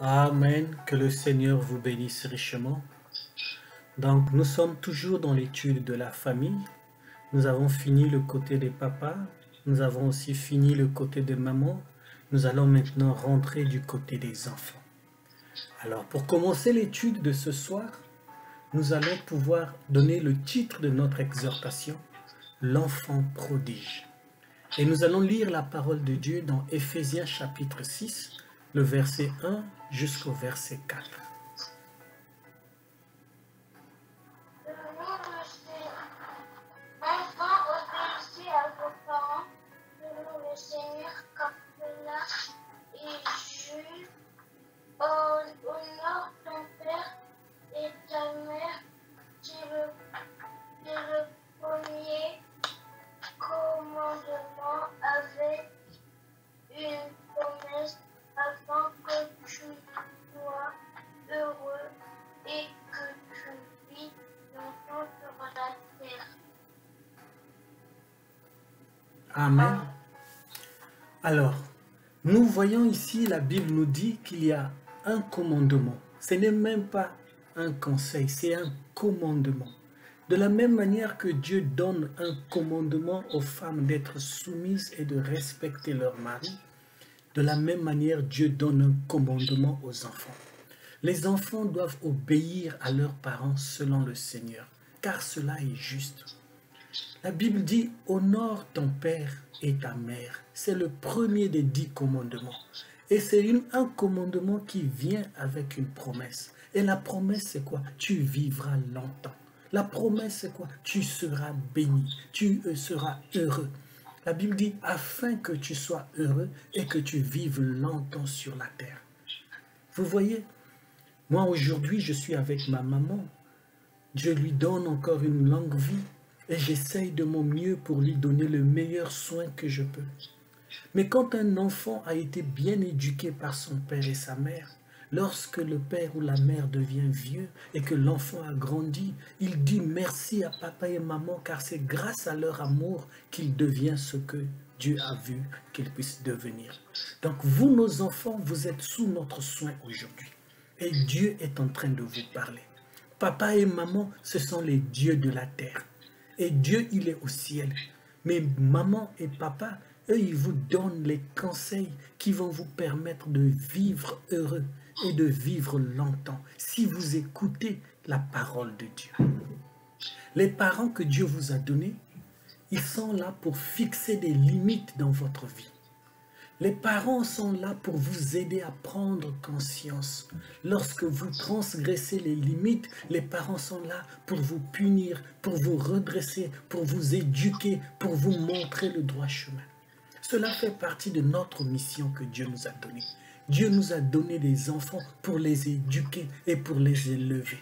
Amen. Que le Seigneur vous bénisse richement. Donc, nous sommes toujours dans l'étude de la famille. Nous avons fini le côté des papas. Nous avons aussi fini le côté des mamans. Nous allons maintenant rentrer du côté des enfants. Alors, pour commencer l'étude de ce soir, nous allons pouvoir donner le titre de notre exhortation, l'enfant prodige. Et nous allons lire la parole de Dieu dans Éphésiens chapitre 6, le verset 1 jusqu'au verset 4. Amen. Alors, nous voyons ici, la Bible nous dit qu'il y a un commandement. Ce n'est même pas un conseil, c'est un commandement. De la même manière que Dieu donne un commandement aux femmes d'être soumises et de respecter leur mari, de la même manière Dieu donne un commandement aux enfants. Les enfants doivent obéir à leurs parents selon le Seigneur, car cela est juste. La Bible dit, honore ton père et ta mère. C'est le premier des dix commandements. Et c'est un commandement qui vient avec une promesse. Et la promesse, c'est quoi? Tu vivras longtemps. La promesse, c'est quoi? Tu seras béni, tu seras heureux. La Bible dit, afin que tu sois heureux et que tu vives longtemps sur la terre. Vous voyez, moi aujourd'hui, je suis avec ma maman. Dieu lui donne encore une longue vie et j'essaye de mon mieux pour lui donner le meilleur soin que je peux. Mais quand un enfant a été bien éduqué par son père et sa mère, lorsque le père ou la mère devient vieux et que l'enfant a grandi, il dit merci à papa et maman car c'est grâce à leur amour qu'il devient ce que Dieu a vu qu'il puisse devenir. Donc vous, nos enfants, vous êtes sous notre soin aujourd'hui. Et Dieu est en train de vous parler. Papa et maman, ce sont les dieux de la terre. Et Dieu, il est au ciel. Mais maman et papa, eux, ils vous donnent les conseils qui vont vous permettre de vivre heureux et de vivre longtemps si vous écoutez la parole de Dieu. Les parents que Dieu vous a donnés, ils sont là pour fixer des limites dans votre vie. Les parents sont là pour vous aider à prendre conscience. Lorsque vous transgressez les limites, les parents sont là pour vous punir, pour vous redresser, pour vous éduquer, pour vous montrer le droit chemin. Cela fait partie de notre mission que Dieu nous a donnée. Dieu nous a donné des enfants pour les éduquer et pour les élever.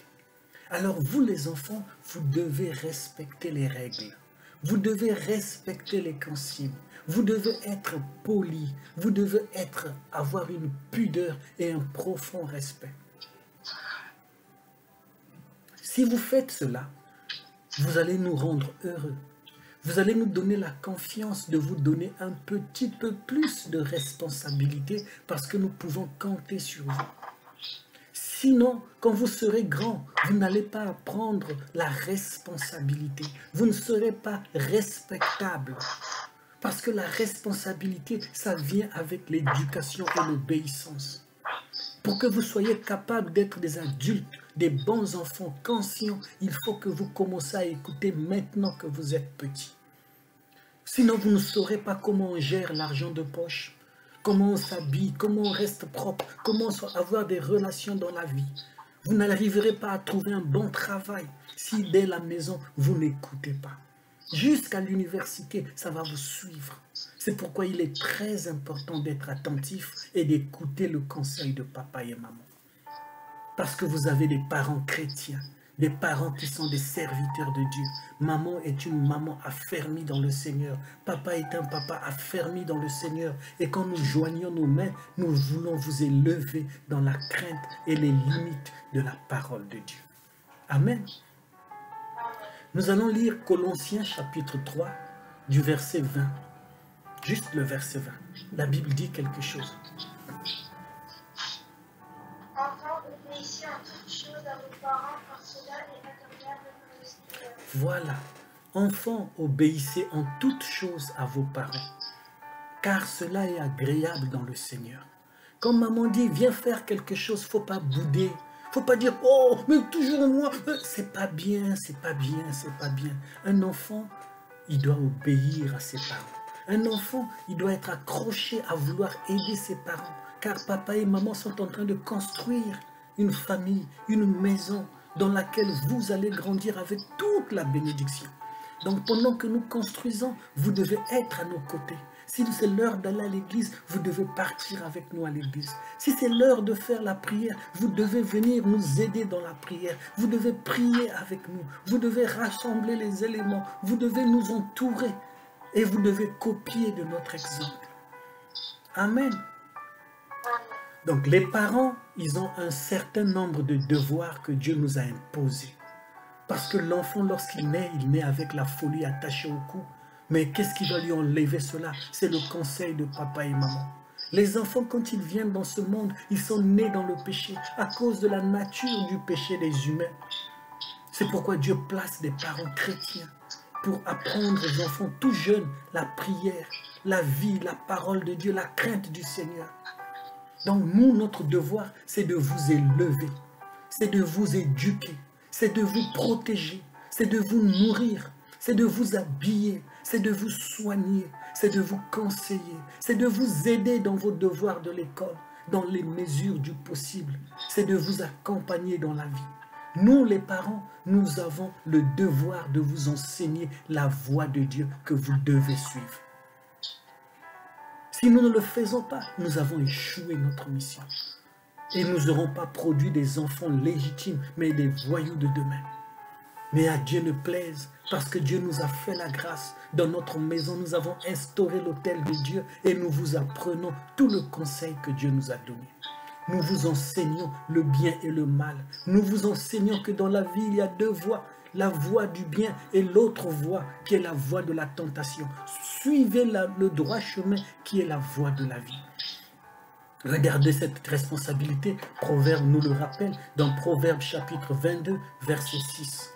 Alors vous les enfants, vous devez respecter les règles. Vous devez respecter les consignes. Vous devez être poli. Vous devez être, avoir une pudeur et un profond respect. Si vous faites cela, vous allez nous rendre heureux. Vous allez nous donner la confiance de vous donner un petit peu plus de responsabilité parce que nous pouvons compter sur vous. Sinon, quand vous serez grand, vous n'allez pas prendre la responsabilité. Vous ne serez pas respectable. Parce que la responsabilité, ça vient avec l'éducation et l'obéissance. Pour que vous soyez capable d'être des adultes, des bons enfants conscients, il faut que vous commenciez à écouter maintenant que vous êtes petit. Sinon, vous ne saurez pas comment on gère l'argent de poche, comment on s'habille, comment on reste propre, comment avoir des relations dans la vie. Vous n'arriverez pas à trouver un bon travail si dès la maison, vous n'écoutez pas. Jusqu'à l'université, ça va vous suivre. C'est pourquoi il est très important d'être attentif et d'écouter le conseil de papa et maman. Parce que vous avez des parents chrétiens, des parents qui sont des serviteurs de Dieu. Maman est une maman affermie dans le Seigneur. Papa est un papa affermi dans le Seigneur. Et quand nous joignons nos mains, nous voulons vous élever dans la crainte et les limites de la parole de Dieu. Amen. Nous allons lire Colossiens chapitre 3 du verset 20. Juste le verset 20. La Bible dit quelque chose. Voilà. Enfants, obéissez en toutes choses à vos parents, car cela est agréable dans le Seigneur. Quand maman dit, viens faire quelque chose, faut pas bouder, faut pas dire, oh, mais toujours moi. C'est pas bien, c'est pas bien, c'est pas bien. Un enfant, il doit obéir à ses parents. Un enfant, il doit être accroché à vouloir aider ses parents. Car papa et maman sont en train de construire une famille, une maison dans laquelle vous allez grandir avec toute la bénédiction. Donc pendant que nous construisons, vous devez être à nos côtés. Si c'est l'heure d'aller à l'église, vous devez partir avec nous à l'église. Si c'est l'heure de faire la prière, vous devez venir nous aider dans la prière. Vous devez prier avec nous. Vous devez rassembler les éléments. Vous devez nous entourer. Et vous devez copier de notre exemple. Amen. Donc les parents, ils ont un certain nombre de devoirs que Dieu nous a imposés. Parce que l'enfant, lorsqu'il naît, il naît avec la folie attachée au cou. Mais qu'est-ce qui va lui enlever cela? C'est le conseil de papa et maman. Les enfants, quand ils viennent dans ce monde, ils sont nés dans le péché à cause de la nature du péché des humains. C'est pourquoi Dieu place des parents chrétiens pour apprendre aux enfants tout jeunes la prière, la vie, la parole de Dieu, la crainte du Seigneur. Donc nous, notre devoir, c'est de vous élever, c'est de vous éduquer, c'est de vous protéger, c'est de vous nourrir, c'est de vous habiller, c'est de vous soigner, c'est de vous conseiller, c'est de vous aider dans vos devoirs de l'école, dans les mesures du possible, c'est de vous accompagner dans la vie. Nous, les parents, nous avons le devoir de vous enseigner la voie de Dieu que vous devez suivre. Si nous ne le faisons pas, nous avons échoué notre mission. Et nous n'aurons pas produit des enfants légitimes, mais des voyous de demain. Mais à Dieu ne plaise, parce que Dieu nous a fait la grâce. Dans notre maison, nous avons instauré l'autel de Dieu et nous vous apprenons tout le conseil que Dieu nous a donné. Nous vous enseignons le bien et le mal. Nous vous enseignons que dans la vie, il y a deux voies la voie du bien et l'autre voie qui est la voie de la tentation. Suivez le droit chemin qui est la voie de la vie. Regardez cette responsabilité. Proverbe nous le rappelle dans Proverbe chapitre 22, verset 6.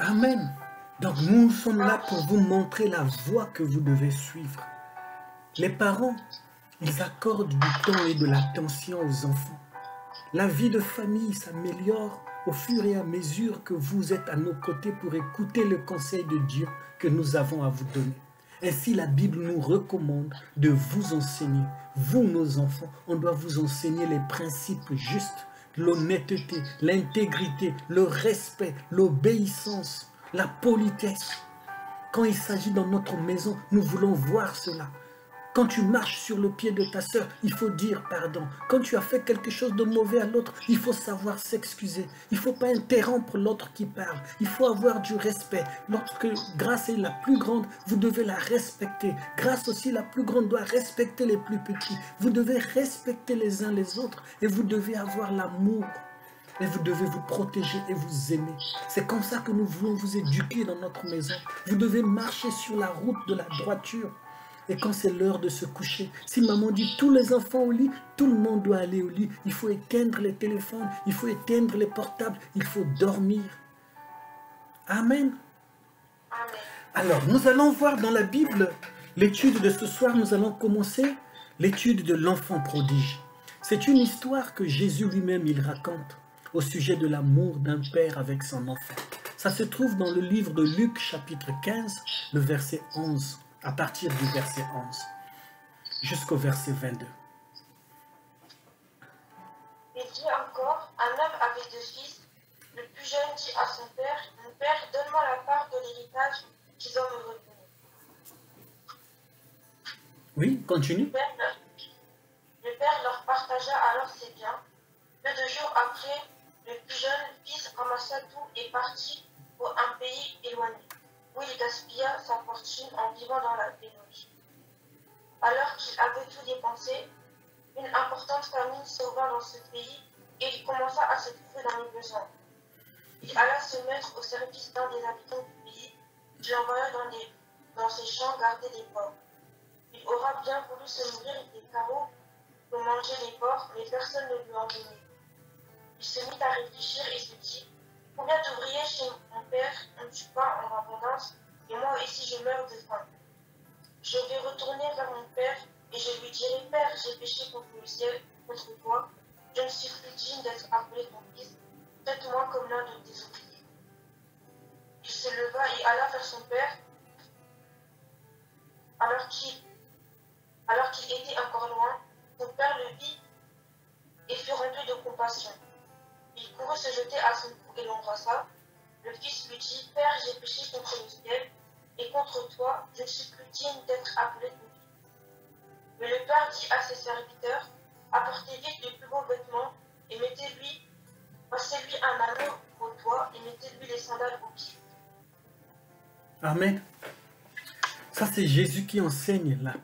Amen. Donc nous sommes là pour vous montrer la voie que vous devez suivre. Les parents, ils accordent du temps et de l'attention aux enfants. La vie de famille s'améliore au fur et à mesure que vous êtes à nos côtés pour écouter le conseil de Dieu que nous avons à vous donner. Ainsi, la Bible nous recommande de vous enseigner. Vous, nos enfants, on doit vous enseigner les principes justes, l'honnêteté, l'intégrité, le respect, l'obéissance, la politesse. Quand il s'agit dans notre maison, nous voulons voir cela. Quand tu marches sur le pied de ta sœur, il faut dire pardon. Quand tu as fait quelque chose de mauvais à l'autre, il faut savoir s'excuser. Il ne faut pas interrompre l'autre qui parle. Il faut avoir du respect. Lorsque grâce est la plus grande, vous devez la respecter. Grâce aussi la plus grande doit respecter les plus petits. Vous devez respecter les uns les autres et vous devez avoir l'amour et vous devez vous protéger et vous aimer. C'est comme ça que nous voulons vous éduquer dans notre maison. Vous devez marcher sur la route de la droiture. Et quand c'est l'heure de se coucher, si maman dit tous les enfants au lit, tout le monde doit aller au lit. Il faut éteindre les téléphones, il faut éteindre les portables, il faut dormir. Amen. Alors, nous allons voir dans la Bible l'étude de ce soir, nous allons commencer l'étude de l'enfant prodige. C'est une histoire que Jésus lui-même il raconte au sujet de l'amour d'un père avec son enfant. Ça se trouve dans le livre de Luc chapitre 15, le verset 11, à partir du verset 11 jusqu'au verset 22. Il dit encore, un homme avait deux fils. Le plus jeune dit à son père, Mon père, donne-moi la part de l'héritage qu'ils ont me retenu. Oui, continue. Le père, le père leur partagea alors ses biens. Peu de jours après, le plus jeune fils ramassa tout et partit pour un pays éloigné, où il gaspilla sa fortune en vivant dans la pénurie. Alors qu'il avait tout dépensé, une importante famine sauva dans ce pays et il commença à se trouver dans le besoin. Il alla se mettre au service d'un des habitants du pays, qui l'envoya dans, dans ses champs garder des porcs. Il aura bien voulu se nourrir des carreaux pour manger les porcs, mais personne ne lui en donnait. Il se mit à réfléchir et se dit Combien d'ouvriers chez mon père ont du pain en abondance, et moi ici je meurs de faim Je vais retourner vers mon père, et je lui dirai Père, j'ai péché contre le ciel, contre toi. Je ne suis plus digne d'être appelé ton fils. Traite-moi comme l'un de tes ouvriers. Il se leva et alla vers son père, alors qu'il était encore loin. Son père le vit et fut rempli de compassion. Il courut se jeter à son l'embrassa. Le fils lui dit Père, j'ai péché contre le ciel, et contre toi, je suis plus digne d'être appelé ton fils. Mais le père dit à ses serviteurs Apportez vite de plus beaux vêtements, et mettez-lui, passez-lui un anneau au doigt, et mettez-lui les sandales aux pieds. Amen. Ça, c'est Jésus qui enseigne la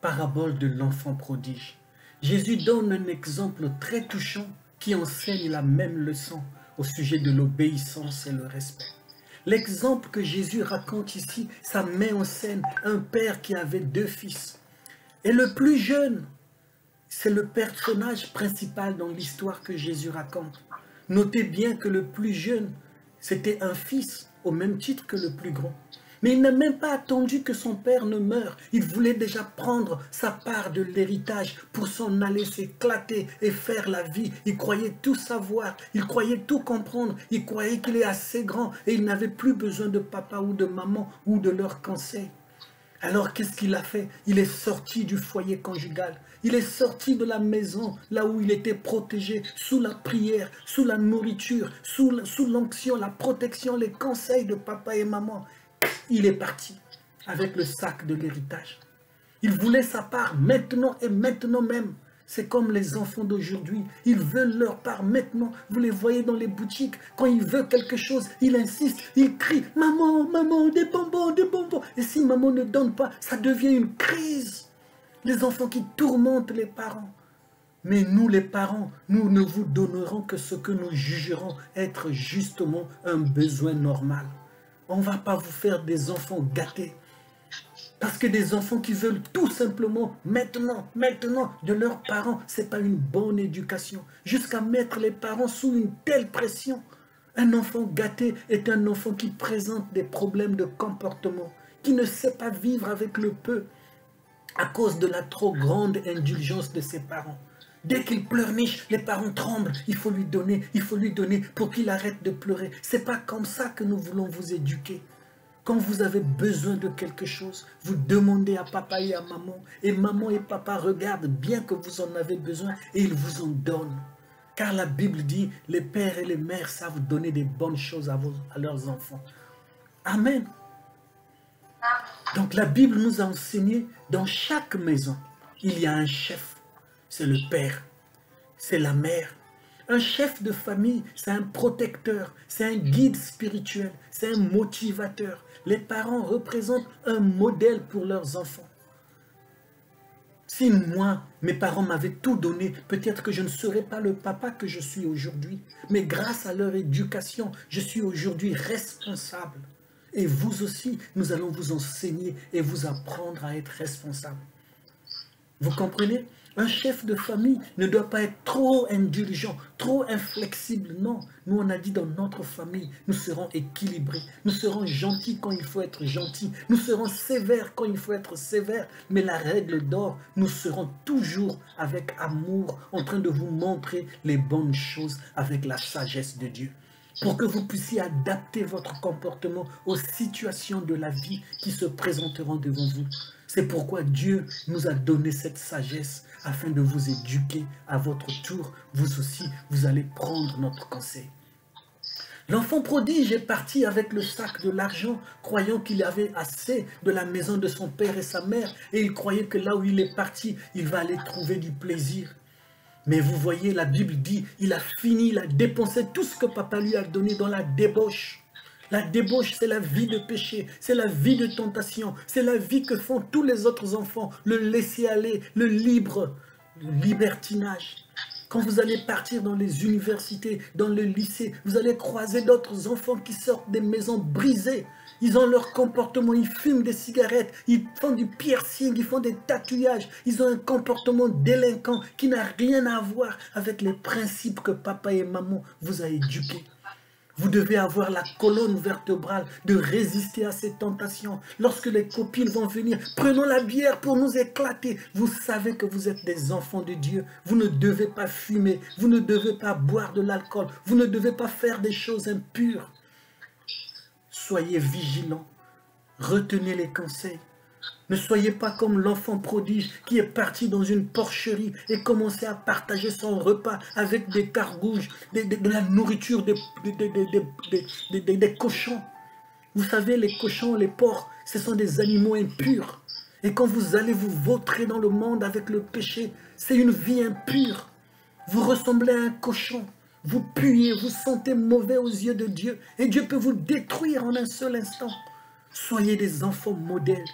parabole de l'enfant prodige. Jésus donne un exemple très touchant qui enseigne la même leçon au sujet de l'obéissance et le respect. L'exemple que Jésus raconte ici, ça met en scène un père qui avait deux fils. Et le plus jeune, c'est le personnage principal dans l'histoire que Jésus raconte. Notez bien que le plus jeune, c'était un fils au même titre que le plus grand. Mais il n'a même pas attendu que son père ne meure. Il voulait déjà prendre sa part de l'héritage pour s'en aller s'éclater et faire la vie. Il croyait tout savoir, il croyait tout comprendre, il croyait qu'il est assez grand et il n'avait plus besoin de papa ou de maman ou de leurs conseils. Alors qu'est-ce qu'il a fait? Il est sorti du foyer conjugal. Il est sorti de la maison, là où il était protégé, sous la prière, sous la nourriture, sous l'onction, la protection, les conseils de papa et maman il est parti avec le sac de l'héritage. Il voulait sa part maintenant et maintenant même. C'est comme les enfants d'aujourd'hui. Ils veulent leur part maintenant. Vous les voyez dans les boutiques. Quand ils veulent quelque chose, ils insistent. Ils crient « Maman, maman, des bonbons, des bonbons !» Et si maman ne donne pas, ça devient une crise. Les enfants qui tourmentent les parents. Mais nous, les parents, nous ne vous donnerons que ce que nous jugerons être justement un besoin normal. On ne va pas vous faire des enfants gâtés. Parce que des enfants qui veulent tout simplement maintenant, maintenant, de leurs parents, ce n'est pas une bonne éducation. Jusqu'à mettre les parents sous une telle pression. Un enfant gâté est un enfant qui présente des problèmes de comportement, qui ne sait pas vivre avec le peu à cause de la trop grande indulgence de ses parents. Dès qu'il pleurniche, les parents tremblent. Il faut lui donner, il faut lui donner pour qu'il arrête de pleurer. C'est pas comme ça que nous voulons vous éduquer. Quand vous avez besoin de quelque chose, vous demandez à papa et à maman. Et maman et papa regardent bien que vous en avez besoin et ils vous en donnent. Car la Bible dit, les pères et les mères savent donner des bonnes choses à, à leurs enfants. Amen. Donc la Bible nous a enseigné, dans chaque maison, il y a un chef c'est le père, c'est la mère. Un chef de famille, c'est un protecteur, c'est un guide spirituel, c'est un motivateur. Les parents représentent un modèle pour leurs enfants. Si moi, mes parents m'avaient tout donné, peut-être que je ne serais pas le papa que je suis aujourd'hui. Mais grâce à leur éducation, je suis aujourd'hui responsable. Et vous aussi, nous allons vous enseigner et vous apprendre à être responsable. Vous comprenez? Un chef de famille ne doit pas être trop indulgent, trop inflexible. Non, nous on a dit dans notre famille, nous serons équilibrés. Nous serons gentils quand il faut être gentil. Nous serons sévères quand il faut être sévère. Mais la règle d'or, nous serons toujours avec amour en train de vous montrer les bonnes choses avec la sagesse de Dieu pour que vous puissiez adapter votre comportement aux situations de la vie qui se présenteront devant vous. C'est pourquoi Dieu nous a donné cette sagesse afin de vous éduquer à votre tour. Vous aussi, vous allez prendre notre conseil. L'enfant prodige est parti avec le sac de l'argent, croyant qu'il avait assez de la maison de son père et sa mère, et il croyait que là où il est parti, il va aller trouver du plaisir. Mais vous voyez, la Bible dit, il a fini, il a dépensé tout ce que papa lui a donné dans la débauche. La débauche, c'est la vie de péché, c'est la vie de tentation, c'est la vie que font tous les autres enfants, le laisser aller, le libre, le libertinage. Quand vous allez partir dans les universités, dans le lycée, vous allez croiser d'autres enfants qui sortent des maisons brisées. Ils ont leur comportement, ils fument des cigarettes, ils font du piercing, ils font des tatouages. Ils ont un comportement délinquant qui n'a rien à voir avec les principes que papa et maman vous a éduqués. Vous devez avoir la colonne vertébrale de résister à ces tentations. Lorsque les copines vont venir, prenons la bière pour nous éclater. Vous savez que vous êtes des enfants de Dieu. Vous ne devez pas fumer. Vous ne devez pas boire de l'alcool. Vous ne devez pas faire des choses impures. Soyez vigilants. Retenez les conseils. Ne soyez pas comme l'enfant prodige qui est parti dans une porcherie et commençait à partager son repas avec des cargouches, de, la nourriture des, des cochons. Vous savez, les cochons, les porcs, ce sont des animaux impurs. Et quand vous allez vous vautrer dans le monde avec le péché, c'est une vie impure. Vous ressemblez à un cochon. Vous puez, vous sentez mauvais aux yeux de Dieu. Et Dieu peut vous détruire en un seul instant. Soyez des enfants modèles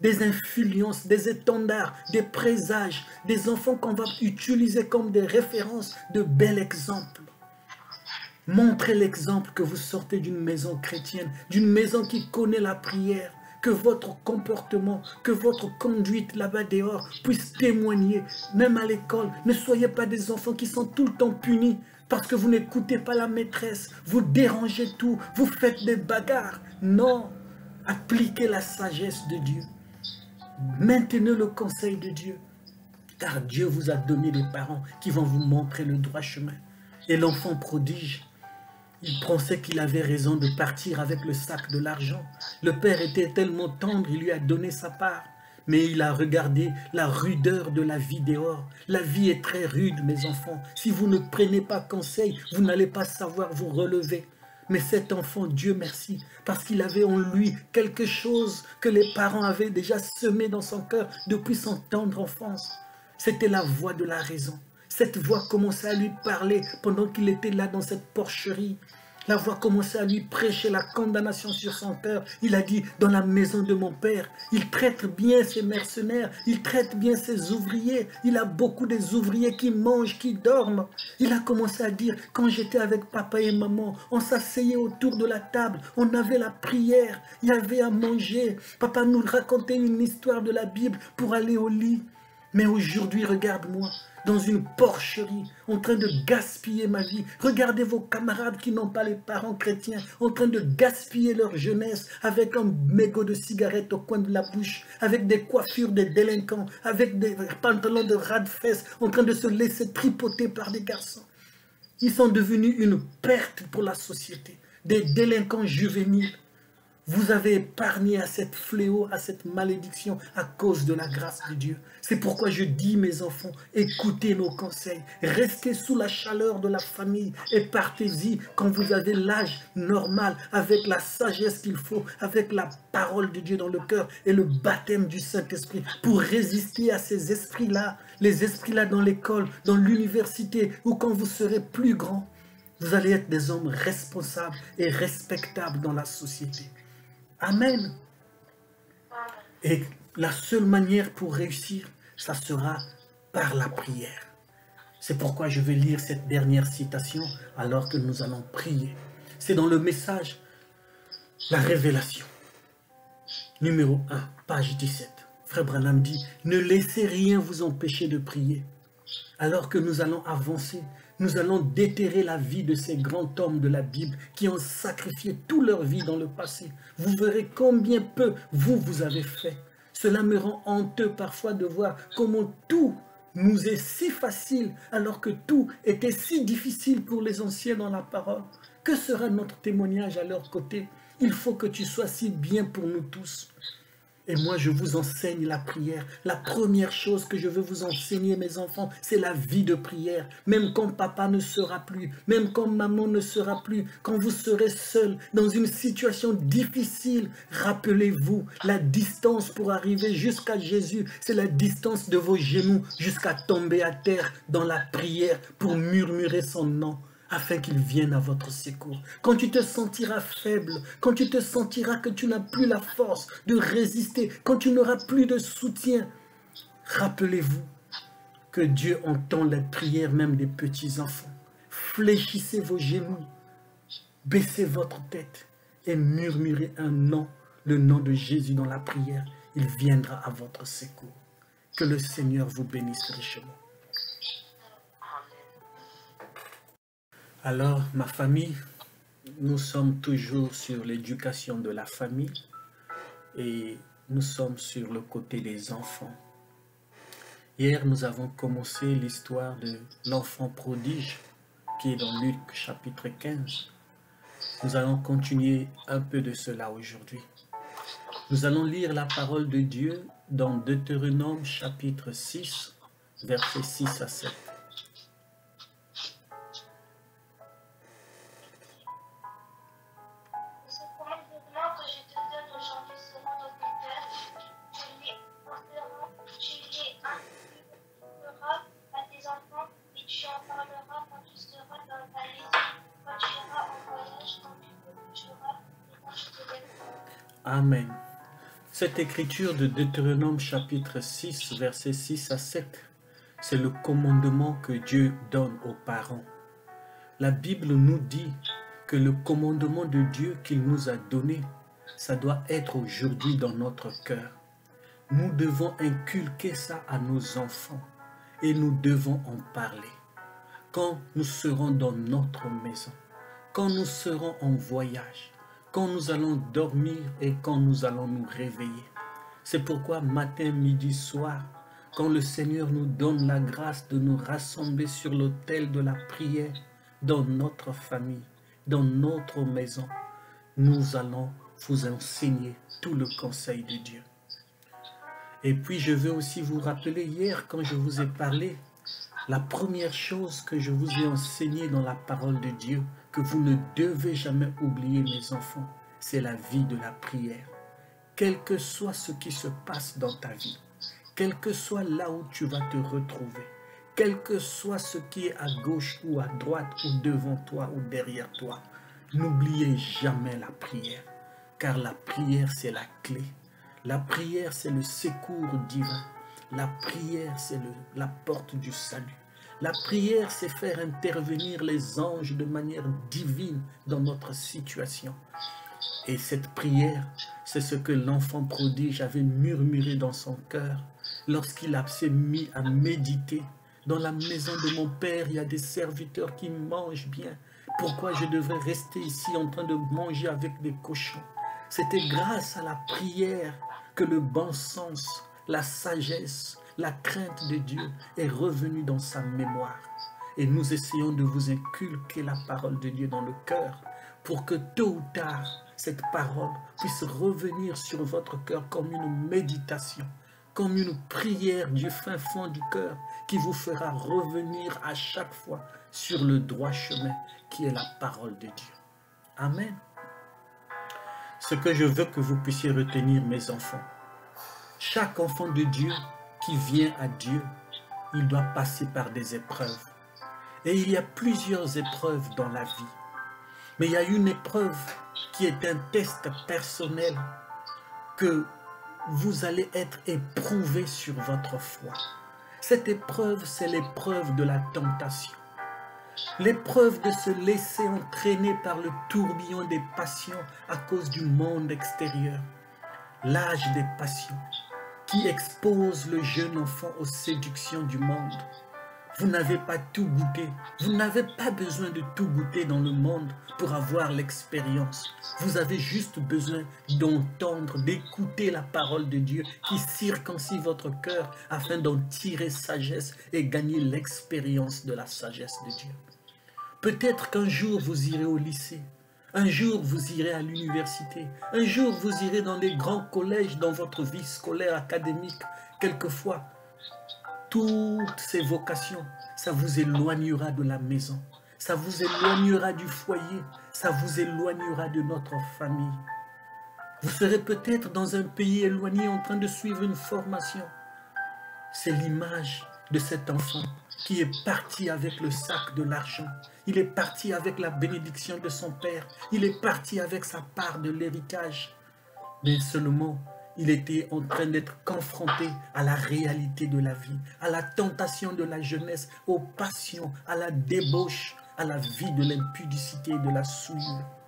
des influences, des étendards, des présages, des enfants qu'on va utiliser comme des références de bel exemple. Montrez l'exemple que vous sortez d'une maison chrétienne, d'une maison qui connaît la prière, que votre comportement, que votre conduite là-bas dehors puisse témoigner, même à l'école. Ne soyez pas des enfants qui sont tout le temps punis parce que vous n'écoutez pas la maîtresse, vous dérangez tout, vous faites des bagarres. Non, appliquez la sagesse de Dieu. Maintenez le conseil de Dieu. Car Dieu vous a donné des parents qui vont vous montrer le droit chemin. Et l'enfant prodige, il pensait qu'il avait raison de partir avec le sac de l'argent. Le père était tellement tendre, il lui a donné sa part. Mais il a regardé la rudeur de la vie dehors. La vie est très rude, mes enfants. Si vous ne prenez pas conseil, vous n'allez pas savoir vous relever. Mais cet enfant, Dieu merci, parce qu'il avait en lui quelque chose que les parents avaient déjà semé dans son cœur depuis son tendre enfance. C'était la voix de la raison. Cette voix commençait à lui parler pendant qu'il était là dans cette porcherie. La voix commençait à lui prêcher la condamnation sur son cœur. Il a dit, dans la maison de mon père, il traite bien ses mercenaires, il traite bien ses ouvriers. Il a beaucoup des ouvriers qui mangent, qui dorment. Il a commencé à dire, quand j'étais avec papa et maman, on s'asseyait autour de la table, on avait la prière, il y avait à manger. Papa nous racontait une histoire de la Bible pour aller au lit. Mais aujourd'hui, regarde-moi, dans une porcherie, en train de gaspiller ma vie. Regardez vos camarades qui n'ont pas les parents chrétiens, en train de gaspiller leur jeunesse avec un mégot de cigarette au coin de la bouche, avec des coiffures de délinquants, avec des pantalons de ras de fesses, en train de se laisser tripoter par des garçons. Ils sont devenus une perte pour la société, des délinquants juvéniles. Vous avez épargné à cette fléau, à cette malédiction à cause de la grâce de Dieu. C'est pourquoi je dis, mes enfants, écoutez nos conseils. Restez sous la chaleur de la famille et partez-y quand vous avez l'âge normal, avec la sagesse qu'il faut, avec la parole de Dieu dans le cœur et le baptême du Saint-Esprit pour résister à ces esprits-là, les esprits-là dans l'école, dans l'université ou quand vous serez plus grand. Vous allez être des hommes responsables et respectables dans la société. Amen. Et la seule manière pour réussir, ça sera par la prière. C'est pourquoi je vais lire cette dernière citation alors que nous allons prier. C'est dans le message, la révélation. Numéro 1, page 17. Frère Branham dit, ne laissez rien vous empêcher de prier. Alors que nous allons avancer nous allons déterrer la vie de ces grands hommes de la Bible qui ont sacrifié toute leur vie dans le passé. Vous verrez combien peu vous, vous avez fait. Cela me rend honteux parfois de voir comment tout nous est si facile alors que tout était si difficile pour les anciens dans la parole. Que sera notre témoignage à leur côté? Il faut que tu sois si bien pour nous tous. Et moi, je vous enseigne la prière. La première chose que je veux vous enseigner, mes enfants, c'est la vie de prière. Même quand papa ne sera plus, même quand maman ne sera plus, quand vous serez seul dans une situation difficile, rappelez-vous, la distance pour arriver jusqu'à Jésus, c'est la distance de vos genoux jusqu'à tomber à terre dans la prière pour murmurer son nom afin qu'il vienne à votre secours. Quand tu te sentiras faible, quand tu te sentiras que tu n'as plus la force de résister, quand tu n'auras plus de soutien, rappelez-vous que Dieu entend les prières même des petits-enfants. Fléchissez vos genoux, baissez votre tête et murmurez un nom, le nom de Jésus dans la prière. Il viendra à votre secours. Que le Seigneur vous bénisse richement. Alors, ma famille, nous sommes toujours sur l'éducation de la famille et nous sommes sur le côté des enfants. Hier, nous avons commencé l'histoire de l'enfant prodige qui est dans Luc chapitre 15. Nous allons continuer un peu de cela aujourd'hui. Nous allons lire la parole de Dieu dans Deutéronome chapitre 6, versets 6 à 7. Amen. Cette écriture de Deutéronome chapitre 6, versets 6 à 7, c'est le commandement que Dieu donne aux parents. La Bible nous dit que le commandement de Dieu qu'il nous a donné, ça doit être aujourd'hui dans notre cœur. Nous devons inculquer ça à nos enfants et nous devons en parler. Quand nous serons dans notre maison, quand nous serons en voyage, quand nous allons dormir et quand nous allons nous réveiller. C'est pourquoi matin, midi, soir, quand le Seigneur nous donne la grâce de nous rassembler sur l'autel de la prière, dans notre famille, dans notre maison, nous allons vous enseigner tout le conseil de Dieu. Et puis je veux aussi vous rappeler hier quand je vous ai parlé, la première chose que je vous ai enseignée dans la parole de Dieu, que vous ne devez jamais oublier, mes enfants, c'est la vie de la prière. Quel que soit ce qui se passe dans ta vie, quel que soit là où tu vas te retrouver, quel que soit ce qui est à gauche ou à droite ou devant toi ou derrière toi, n'oubliez jamais la prière, car la prière c'est la clé. La prière c'est le secours divin. La prière c'est la porte du salut. La prière, c'est faire intervenir les anges de manière divine dans notre situation. Et cette prière, c'est ce que l'enfant prodige avait murmuré dans son cœur lorsqu'il s'est mis à méditer. Dans la maison de mon père, il y a des serviteurs qui mangent bien. Pourquoi je devrais rester ici en train de manger avec des cochons? C'était grâce à la prière que le bon sens, la sagesse, la crainte de Dieu est revenue dans sa mémoire. Et nous essayons de vous inculquer la parole de Dieu dans le cœur pour que tôt ou tard, cette parole puisse revenir sur votre cœur comme une méditation, comme une prière du fin fond du cœur qui vous fera revenir à chaque fois sur le droit chemin qui est la parole de Dieu. Amen. Ce que je veux que vous puissiez retenir, mes enfants, chaque enfant de Dieu qui vient à Dieu, il doit passer par des épreuves. Et il y a plusieurs épreuves dans la vie. Mais il y a une épreuve qui est un test personnel que vous allez être éprouvé sur votre foi. Cette épreuve, c'est l'épreuve de la tentation. L'épreuve de se laisser entraîner par le tourbillon des passions à cause du monde extérieur. L'âge des passions qui expose le jeune enfant aux séductions du monde. Vous n'avez pas tout goûté. Vous n'avez pas besoin de tout goûter dans le monde pour avoir l'expérience. Vous avez juste besoin d'entendre, d'écouter la parole de Dieu qui circoncie votre cœur afin d'en tirer sagesse et gagner l'expérience de la sagesse de Dieu. Peut-être qu'un jour vous irez au lycée. Un jour, vous irez à l'université. Un jour, vous irez dans les grands collèges dans votre vie scolaire, académique. Quelquefois, toutes ces vocations, ça vous éloignera de la maison. Ça vous éloignera du foyer. Ça vous éloignera de notre famille. Vous serez peut-être dans un pays éloigné en train de suivre une formation. C'est l'image de cet enfant qui est parti avec le sac de l'argent. Il est parti avec la bénédiction de son père. Il est parti avec sa part de l'héritage. Mais seulement, il était en train d'être confronté à la réalité de la vie, à la tentation de la jeunesse, aux passions, à la débauche, à la vie de l'impudicité et de la souillure.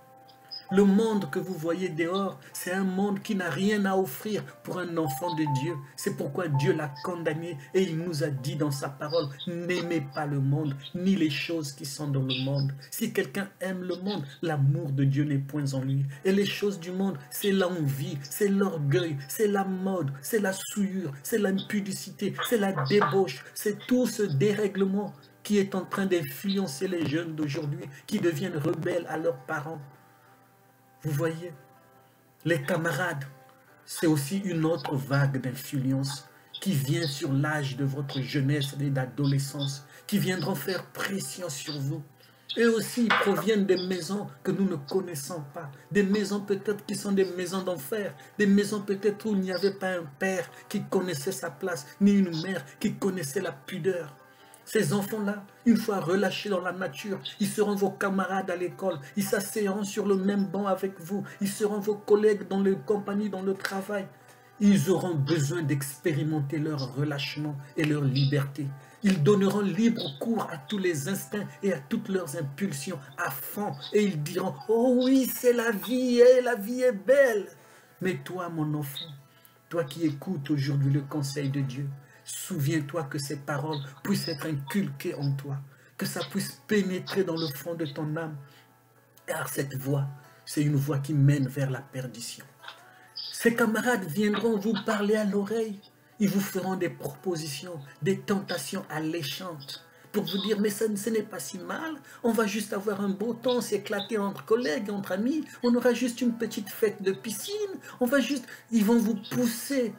Le monde que vous voyez dehors, c'est un monde qui n'a rien à offrir pour un enfant de Dieu. C'est pourquoi Dieu l'a condamné et il nous a dit dans sa parole, n'aimez pas le monde, ni les choses qui sont dans le monde. Si quelqu'un aime le monde, l'amour de Dieu n'est point en lui. Et les choses du monde, c'est l'envie, c'est l'orgueil, c'est la mode, c'est la souillure, c'est l'impudicité, c'est la débauche, c'est tout ce dérèglement qui est en train d'influencer les jeunes d'aujourd'hui, qui deviennent rebelles à leurs parents. Vous voyez, les camarades, c'est aussi une autre vague d'influence qui vient sur l'âge de votre jeunesse et d'adolescence, qui viendront faire pression sur vous. Eux aussi proviennent des maisons que nous ne connaissons pas, des maisons peut-être qui sont des maisons d'enfer, des maisons peut-être où il n'y avait pas un père qui connaissait sa place, ni une mère qui connaissait la pudeur. Ces enfants-là, une fois relâchés dans la nature, ils seront vos camarades à l'école, ils s'asseilleront sur le même banc avec vous, ils seront vos collègues dans les compagnies, dans le travail. Ils auront besoin d'expérimenter leur relâchement et leur liberté. Ils donneront libre cours à tous les instincts et à toutes leurs impulsions à fond. Et ils diront, oh oui, c'est la vie, et la vie est belle. Mais toi, mon enfant, toi qui écoutes aujourd'hui le conseil de Dieu, Souviens-toi que ces paroles puissent être inculquées en toi, que ça puisse pénétrer dans le fond de ton âme. Car cette voix, c'est une voix qui mène vers la perdition. Ces camarades viendront vous parler à l'oreille. Ils vous feront des propositions, des tentations alléchantes pour vous dire, mais ça, ce n'est pas si mal, on va juste avoir un beau temps, s'éclater entre collègues, entre amis, on aura juste une petite fête de piscine, on va juste, ils vont vous pousser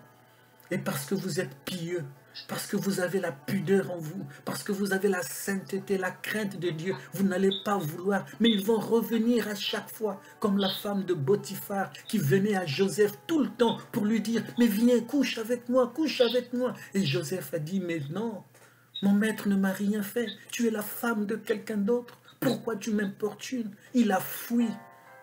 et parce que vous êtes pieux, parce que vous avez la pudeur en vous, parce que vous avez la sainteté, la crainte de Dieu, vous n'allez pas vouloir, mais ils vont revenir à chaque fois, comme la femme de Botiphar qui venait à Joseph tout le temps pour lui dire, mais viens, couche avec moi, couche avec moi. Et Joseph a dit, mais non, mon maître ne m'a rien fait, tu es la femme de quelqu'un d'autre, pourquoi tu m'importunes? Il a fui.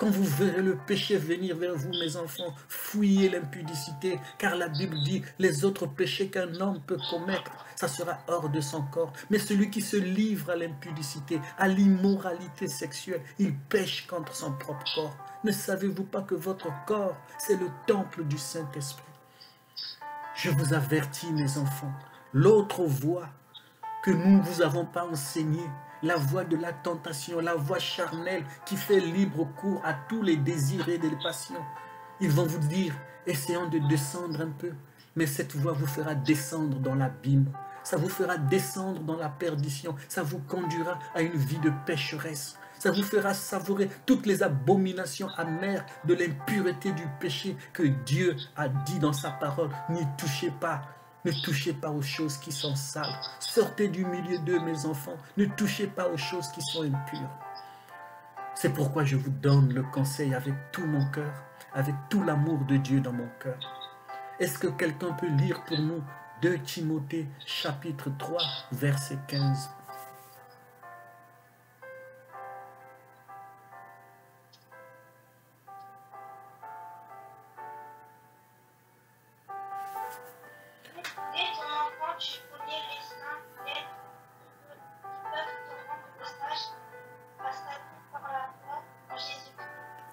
Quand vous verrez le péché venir vers vous, mes enfants, fouillez l'impudicité, car la Bible dit, les autres péchés qu'un homme peut commettre, ça sera hors de son corps. Mais celui qui se livre à l'impudicité, à l'immoralité sexuelle, il pêche contre son propre corps. Ne savez-vous pas que votre corps, c'est le temple du Saint-Esprit? Je vous avertis, mes enfants, l'autre voie que nous ne vous avons pas enseignée, la voie de la tentation, la voie charnelle qui fait libre cours à tous les désirs et les passions. Ils vont vous dire, essayons de descendre un peu, mais cette voie vous fera descendre dans l'abîme. Ça vous fera descendre dans la perdition. Ça vous conduira à une vie de pécheresse. Ça vous fera savourer toutes les abominations amères de l'impureté du péché que Dieu a dit dans sa parole. N'y touchez pas. Ne touchez pas aux choses qui sont sales. Sortez du milieu d'eux, mes enfants. Ne touchez pas aux choses qui sont impures. C'est pourquoi je vous donne le conseil avec tout mon cœur, avec tout l'amour de Dieu dans mon cœur. Est-ce que quelqu'un peut lire pour nous 2 Timothée chapitre 3, verset 15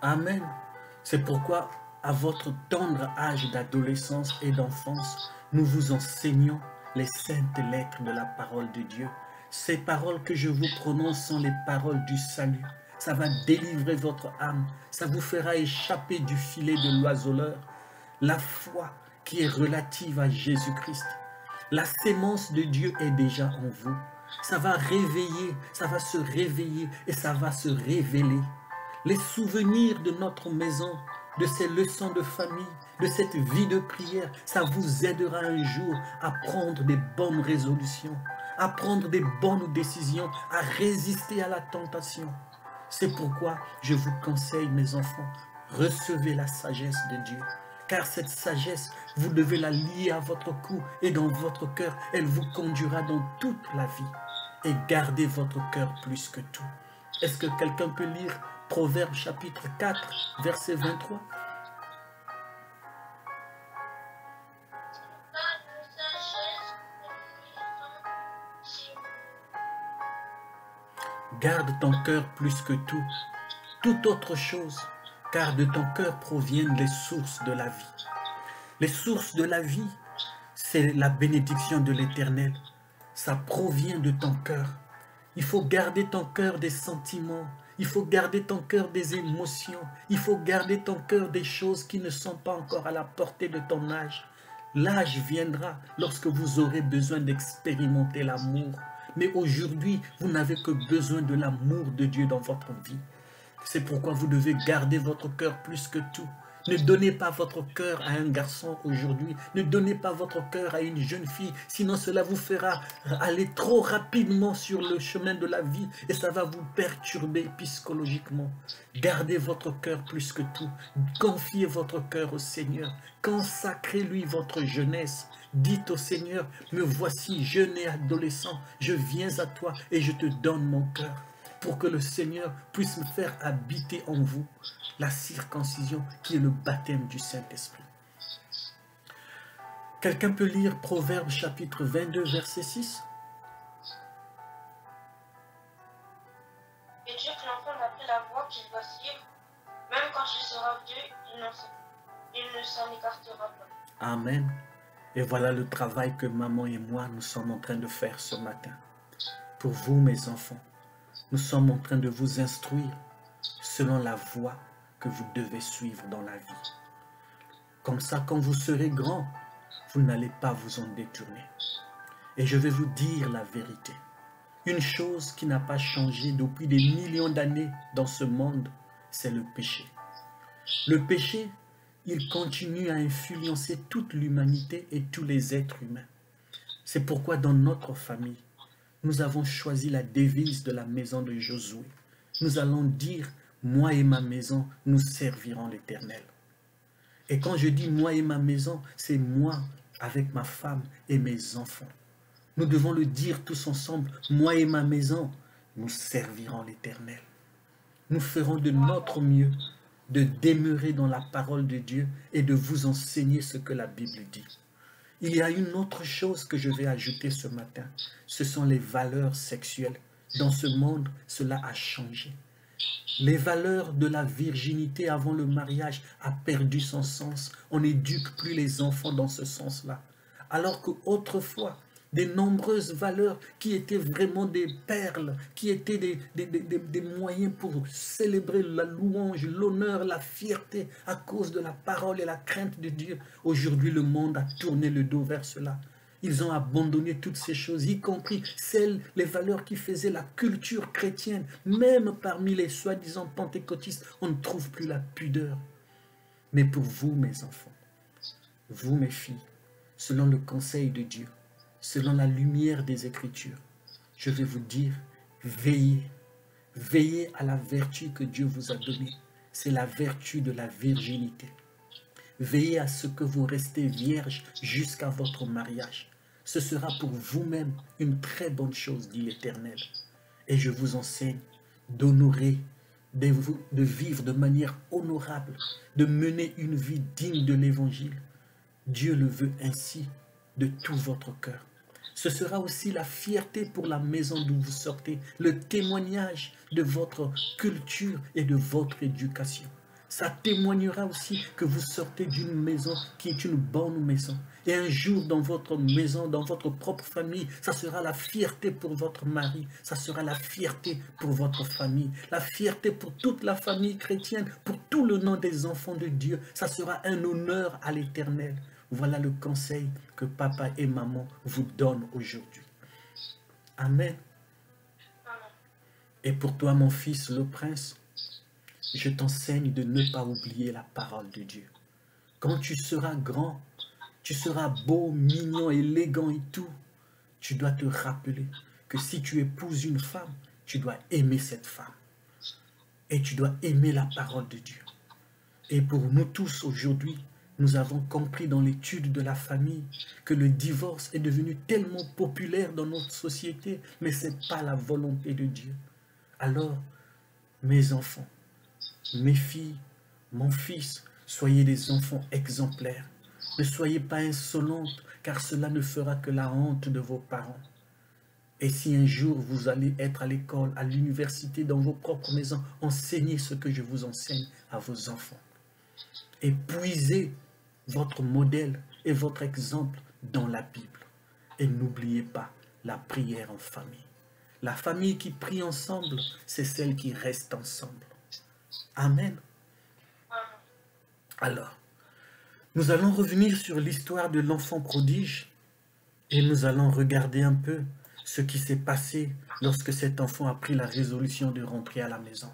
Amen. C'est pourquoi, à votre tendre âge d'adolescence et d'enfance, nous vous enseignons les saintes lettres de la parole de Dieu. Ces paroles que je vous prononce sont les paroles du salut. Ça va délivrer votre âme. Ça vous fera échapper du filet de l'oiseleur. La foi qui est relative à Jésus-Christ. La sémence de Dieu est déjà en vous. Ça va réveiller, ça va se réveiller et ça va se révéler les souvenirs de notre maison, de ces leçons de famille, de cette vie de prière, ça vous aidera un jour à prendre des bonnes résolutions, à prendre des bonnes décisions, à résister à la tentation. C'est pourquoi je vous conseille, mes enfants, recevez la sagesse de Dieu. Car cette sagesse, vous devez la lier à votre cou et dans votre cœur, elle vous conduira dans toute la vie. Et gardez votre cœur plus que tout. Est-ce que quelqu'un peut lire Proverbe chapitre 4, verset 23. Garde ton cœur plus que tout, toute autre chose, car de ton cœur proviennent les sources de la vie. Les sources de la vie, c'est la bénédiction de l'Éternel. Ça provient de ton cœur. Il faut garder ton cœur des sentiments, il faut garder ton cœur des émotions. Il faut garder ton cœur des choses qui ne sont pas encore à la portée de ton âge. L'âge viendra lorsque vous aurez besoin d'expérimenter l'amour. Mais aujourd'hui, vous n'avez que besoin de l'amour de Dieu dans votre vie. C'est pourquoi vous devez garder votre cœur plus que tout. Ne donnez pas votre cœur à un garçon aujourd'hui. Ne donnez pas votre cœur à une jeune fille. Sinon, cela vous fera aller trop rapidement sur le chemin de la vie et ça va vous perturber psychologiquement. Gardez votre cœur plus que tout. Confiez votre cœur au Seigneur. Consacrez-lui votre jeunesse. Dites au Seigneur, me voici jeune et adolescent. Je viens à toi et je te donne mon cœur pour que le Seigneur puisse me faire habiter en vous la circoncision qui est le baptême du Saint-Esprit. Quelqu'un peut lire Proverbe chapitre 22, verset 6 Et Dieu que l'enfant n'a la voie qu'il va suivre, même quand il sera vieux, il ne s'en écartera pas. Amen. Et voilà le travail que maman et moi, nous sommes en train de faire ce matin. Pour vous, mes enfants, nous sommes en train de vous instruire selon la voie que vous devez suivre dans la vie. Comme ça, quand vous serez grand, vous n'allez pas vous en détourner. Et je vais vous dire la vérité. Une chose qui n'a pas changé depuis des millions d'années dans ce monde, c'est le péché. Le péché, il continue à influencer toute l'humanité et tous les êtres humains. C'est pourquoi dans notre famille, nous avons choisi la devise de la maison de Josué. Nous allons dire, moi et ma maison, nous servirons l'Éternel. Et quand je dis moi et ma maison, c'est moi avec ma femme et mes enfants. Nous devons le dire tous ensemble, moi et ma maison, nous servirons l'Éternel. Nous ferons de notre mieux de demeurer dans la parole de Dieu et de vous enseigner ce que la Bible dit. Il y a une autre chose que je vais ajouter ce matin. Ce sont les valeurs sexuelles. Dans ce monde, cela a changé. Les valeurs de la virginité avant le mariage a perdu son sens. On n'éduque plus les enfants dans ce sens-là. Alors qu'autrefois, des nombreuses valeurs qui étaient vraiment des perles, qui étaient des, des, moyens pour célébrer la louange, l'honneur, la fierté à cause de la parole et la crainte de Dieu. Aujourd'hui, le monde a tourné le dos vers cela. Ils ont abandonné toutes ces choses, y compris celles, les valeurs qui faisaient la culture chrétienne. Même parmi les soi-disant pentecôtistes, on ne trouve plus la pudeur. Mais pour vous, mes enfants, vous, mes filles, selon le conseil de Dieu, selon la lumière des Écritures, je vais vous dire, veillez, veillez à la vertu que Dieu vous a donnée. C'est la vertu de la virginité. Veillez à ce que vous restez vierge jusqu'à votre mariage. Ce sera pour vous-même une très bonne chose, dit l'Éternel. Et je vous enseigne d'honorer, de, vivre de manière honorable, de mener une vie digne de l'Évangile. Dieu le veut ainsi de tout votre cœur. Ce sera aussi la fierté pour la maison d'où vous sortez, le témoignage de votre culture et de votre éducation. Ça témoignera aussi que vous sortez d'une maison qui est une bonne maison. Et un jour, dans votre maison, dans votre propre famille, ça sera la fierté pour votre mari, ça sera la fierté pour votre famille, la fierté pour toute la famille chrétienne, pour tout le nom des enfants de Dieu. Ça sera un honneur à l'éternel. Voilà le conseil que papa et maman vous donnent aujourd'hui. Amen. Et pour toi, mon fils, le prince, je t'enseigne de ne pas oublier la parole de Dieu. Quand tu seras grand, tu seras beau, mignon, élégant et tout, tu dois te rappeler que si tu épouses une femme, tu dois aimer cette femme. Et tu dois aimer la parole de Dieu. Et pour nous tous aujourd'hui, nous avons compris dans l'étude de la famille que le divorce est devenu tellement populaire dans notre société, mais ce n'est pas la volonté de Dieu. Alors, mes enfants, mes filles, mon fils, soyez des enfants exemplaires. Ne soyez pas insolentes, car cela ne fera que la honte de vos parents. Et si un jour vous allez être à l'école, à l'université, dans vos propres maisons, enseignez ce que je vous enseigne à vos enfants. Et votre modèle et votre exemple dans la Bible. Et n'oubliez pas la prière en famille. La famille qui prie ensemble, c'est celle qui reste ensemble. Amen. Alors, nous allons revenir sur l'histoire de l'enfant prodige et nous allons regarder un peu ce qui s'est passé lorsque cet enfant a pris la résolution de rentrer à la maison.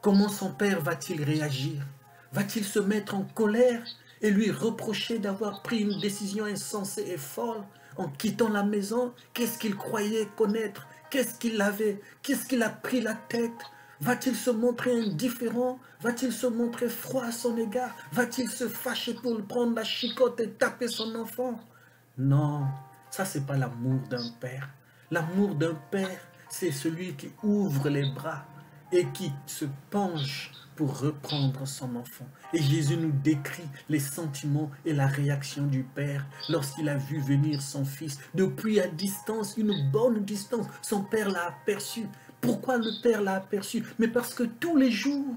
Comment son père va-t-il réagir? Va-t-il se mettre en colère et lui reprocher d'avoir pris une décision insensée et folle en quittant la maison. Qu'est-ce qu'il croyait connaître? Qu'est-ce qu'il avait? Qu'est-ce qu'il a pris la tête? Va-t-il se montrer indifférent? Va-t-il se montrer froid à son égard? Va-t-il se fâcher pour prendre la chicotte et taper son enfant? Non, ça c'est pas l'amour d'un père. L'amour d'un père, c'est celui qui ouvre les bras et qui se penche pour reprendre son enfant. Et Jésus nous décrit les sentiments et la réaction du Père lorsqu'il a vu venir son Fils. Depuis à distance, une bonne distance, son Père l'a aperçu. Pourquoi le Père l'a aperçu? Mais parce que tous les jours,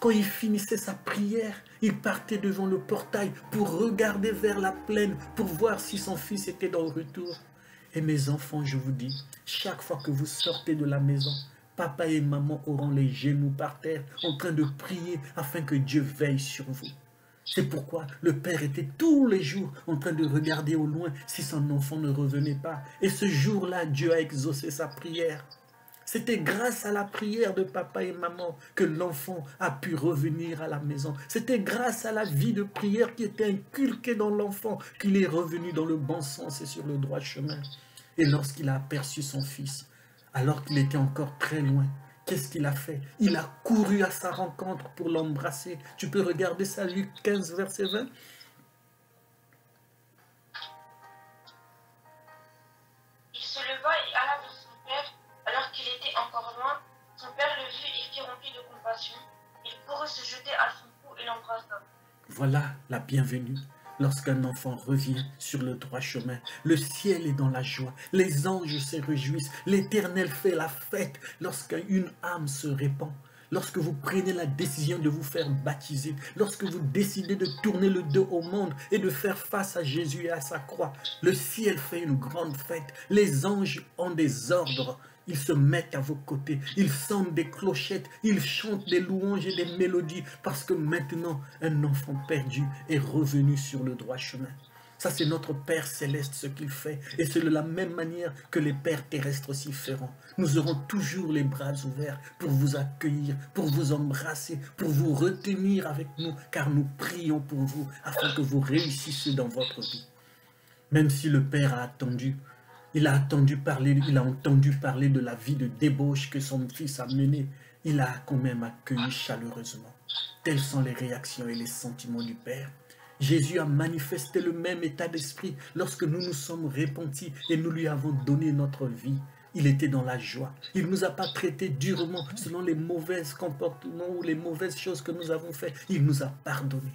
quand il finissait sa prière, il partait devant le portail pour regarder vers la plaine, pour voir si son fils était dans le retour. Et mes enfants, je vous dis, chaque fois que vous sortez de la maison, papa et maman auront les genoux par terre en train de prier afin que Dieu veille sur vous. C'est pourquoi le père était tous les jours en train de regarder au loin si son enfant ne revenait pas. Et ce jour-là, Dieu a exaucé sa prière. C'était grâce à la prière de papa et maman que l'enfant a pu revenir à la maison. C'était grâce à la vie de prière qui était inculquée dans l'enfant qu'il est revenu dans le bon sens et sur le droit chemin. Et lorsqu'il a aperçu son fils, alors qu'il était encore très loin, qu'est-ce qu'il a fait? Il a couru à sa rencontre pour l'embrasser. Tu peux regarder ça, Luc 15, verset 20. Il se leva et alla vers son père, alors qu'il était encore loin. Son père le vit et fit rempli de compassion. Il courut se jeter à son cou et l'embrassa. Voilà la bienvenue lorsqu'un enfant revient sur le droit chemin. Le ciel est dans la joie, les anges se réjouissent, l'Éternel fait la fête lorsqu'une âme se répand. Lorsque vous prenez la décision de vous faire baptiser, lorsque vous décidez de tourner le dos au monde et de faire face à Jésus et à sa croix, le ciel fait une grande fête. Les anges ont des ordres ils se mettent à vos côtés, ils sentent des clochettes, ils chantent des louanges et des mélodies parce que maintenant un enfant perdu est revenu sur le droit chemin. Ça, c'est notre Père céleste ce qu'il fait. Et c'est de la même manière que les pères terrestres aussi feront. Nous aurons toujours les bras ouverts pour vous accueillir, pour vous embrasser, pour vous retenir avec nous, car nous prions pour vous afin que vous réussissiez dans votre vie. Même si le Père a attendu, il a attendu parler, il a entendu parler de la vie de débauche que son fils a menée. Il a quand même accueilli chaleureusement. Telles sont les réactions et les sentiments du Père. Jésus a manifesté le même état d'esprit lorsque nous nous sommes repentis et nous lui avons donné notre vie. Il était dans la joie. Il ne nous a pas traités durement selon les mauvais comportements ou les mauvaises choses que nous avons faites. Il nous a pardonné.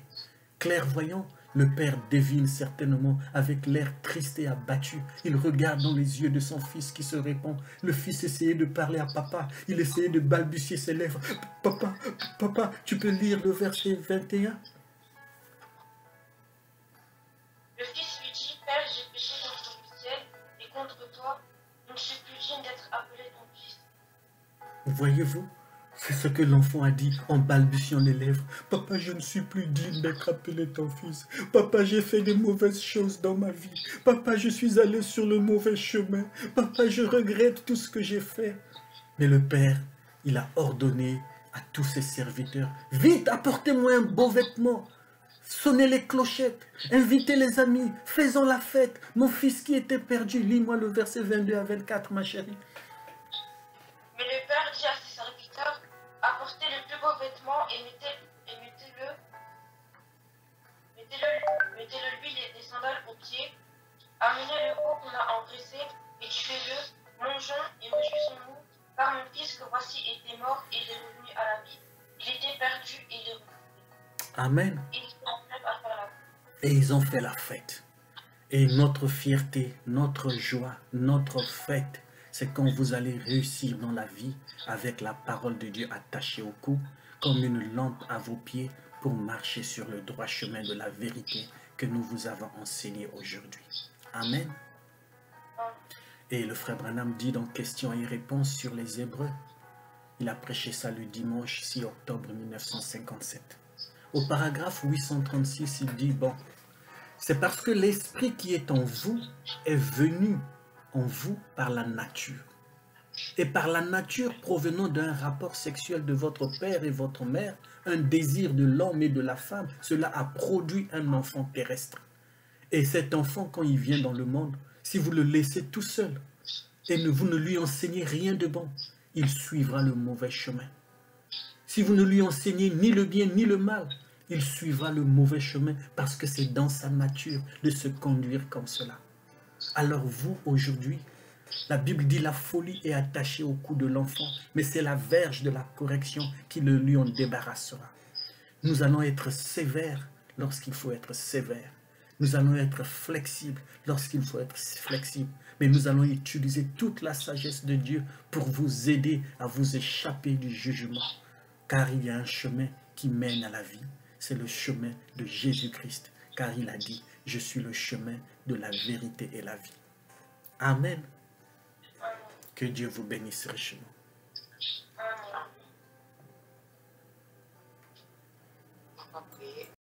Clairvoyant, le père devine certainement avec l'air triste et abattu. Il regarde dans les yeux de son fils qui se répond. Le fils essayait de parler à papa. Il essayait de balbutier ses lèvres. Papa, papa, tu peux lire le verset 21 Le fils lui dit, Père, j'ai péché contre le ciel et contre toi. Je ne suis plus digne d'être appelé ton fils. Voyez-vous c'est ce que l'enfant a dit en balbutiant les lèvres. Papa, je ne suis plus digne d'être appelé ton fils. Papa, j'ai fait de mauvaises choses dans ma vie. Papa, je suis allé sur le mauvais chemin. Papa, je regrette tout ce que j'ai fait. Mais le Père, il a ordonné à tous ses serviteurs, vite, apportez-moi un beau vêtement. Sonnez les clochettes, invitez les amis, faisons la fête. Mon fils qui était perdu, lis-moi le verset 22 à 24, ma chérie. Mort et il est revenu à la vie, il était perdu et il est revenu. Amen. Et ils ont fait la fête. Et notre fierté, notre joie, notre fête, c'est quand vous allez réussir dans la vie avec la parole de Dieu attachée au cou, comme une lampe à vos pieds pour marcher sur le droit chemin de la vérité que nous vous avons enseigné aujourd'hui. Amen. Et le frère Branham dit dans Questions et réponses sur les Hébreux, il a prêché ça le dimanche 6 octobre 1957. Au paragraphe 836, il dit, bon, c'est parce que l'esprit qui est en vous est venu en vous par la nature. Et par la nature provenant d'un rapport sexuel de votre père et votre mère, un désir de l'homme et de la femme, cela a produit un enfant terrestre. Et cet enfant, quand il vient dans le monde, si vous le laissez tout seul et vous ne lui enseignez rien de bon, il suivra le mauvais chemin. Si vous ne lui enseignez ni le bien ni le mal, il suivra le mauvais chemin parce que c'est dans sa nature de se conduire comme cela. Alors vous, aujourd'hui, la Bible dit la folie est attachée au cou de l'enfant, mais c'est la verge de la correction qui le lui en débarrassera. Nous allons être sévères lorsqu'il faut être sévère. Nous allons être flexibles lorsqu'il faut être flexible. Mais nous allons utiliser toute la sagesse de Dieu pour vous aider à vous échapper du jugement. Car il y a un chemin qui mène à la vie. C'est le chemin de Jésus-Christ. Car il a dit, je suis le chemin de la vérité et la vie. Amen. Que Dieu vous bénisse richement.